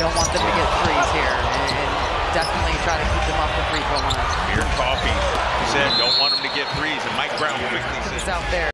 don't want them to get threes here, and, definitely try to keep them off the free throw line. Beer Coffee said don't want them to get threes, and Mike Brown quickly said. out there.